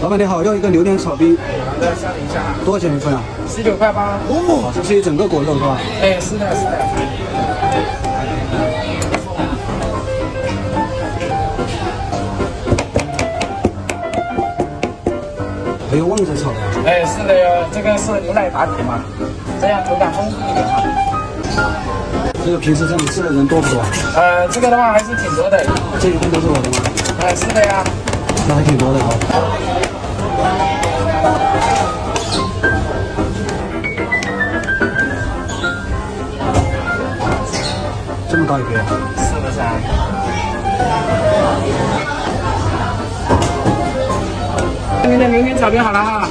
老板你好，要一个榴莲炒冰。好的，稍等一下啊。多少钱一份啊？十九块八。哦，这是一整个果肉是吧？哎，是的，是的。还有旺仔炒的。哎，是的哟，这个是牛奶打底嘛，这样口感丰富一点嘛。这个平时这里吃的人多不多？呃，这个的话还是挺多的。这一份都是我的吗？哎，是的呀。那还挺多的哈。这么大一杯啊？是的噻。明天明天炒冰好了哈。